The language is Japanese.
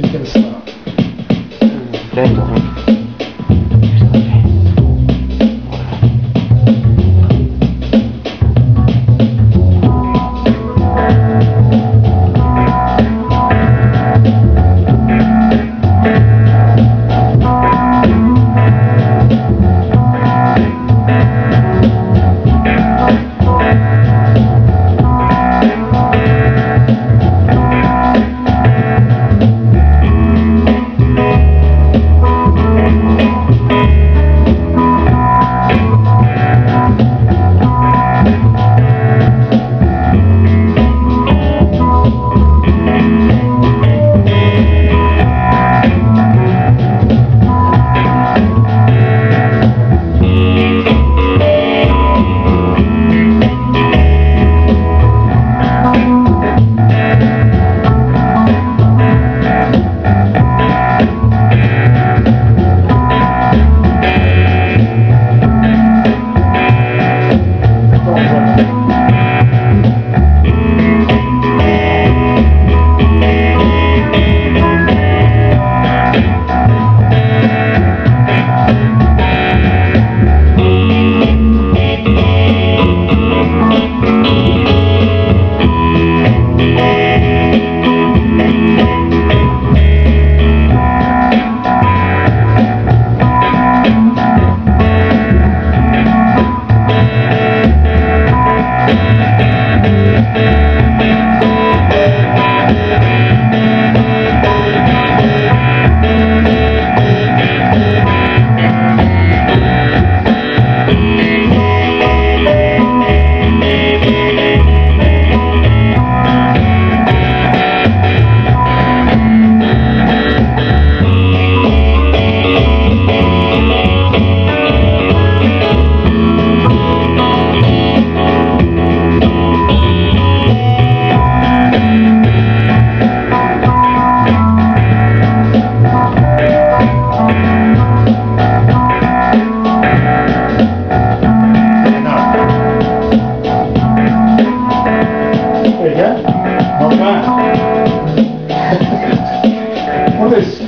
You can stop. Then